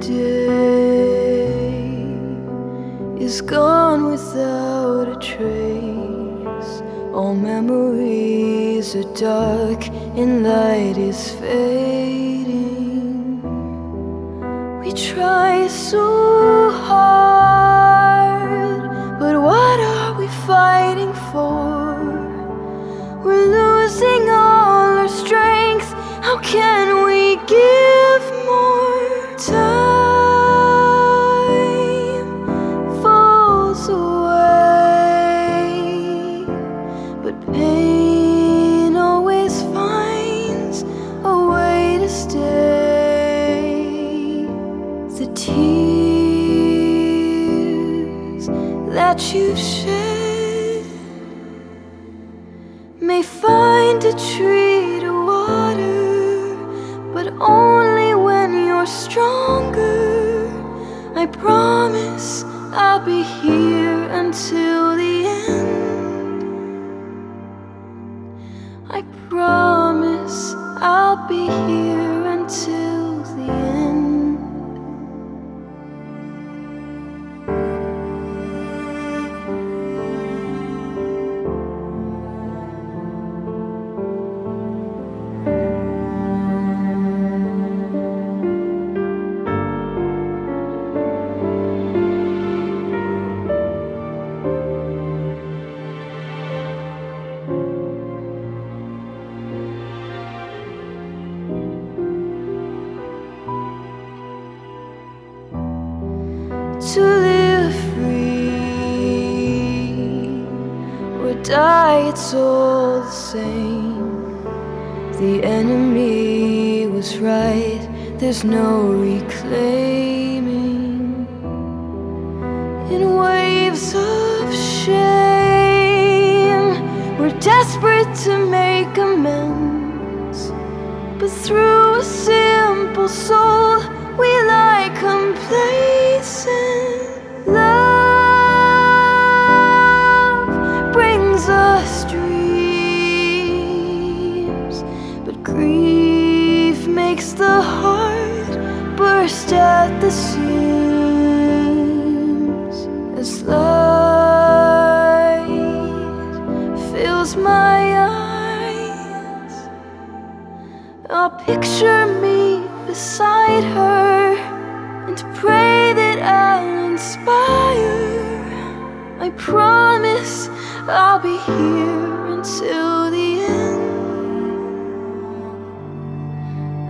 day is gone without a trace. All memories are dark and light is fading. We try so hard, but what are we fighting for? We're losing all our strength. How can we give that you've shed may find a tree to water, but only when you're stronger. I promise I'll be here until the end. Die, it's all the same. The enemy was right, there's no reclaiming. In waves of shame, we're desperate to dreams, but grief makes the heart burst at the seams. As light fills my eyes. I'll picture me beside her and pray that I'll inspire. I promise I'll be here until the end.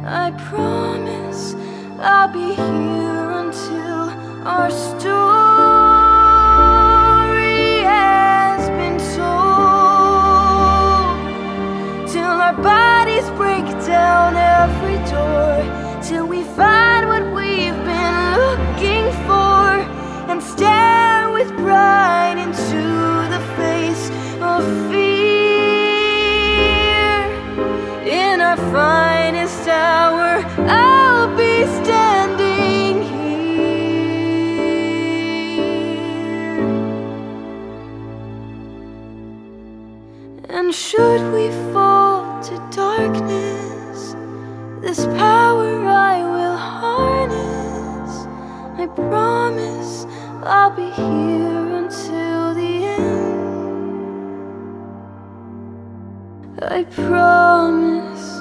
I promise I'll be here until our story And should we fall to darkness, this power I will harness. I promise I'll be here until the end. I promise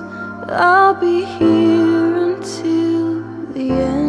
I'll be here until the end.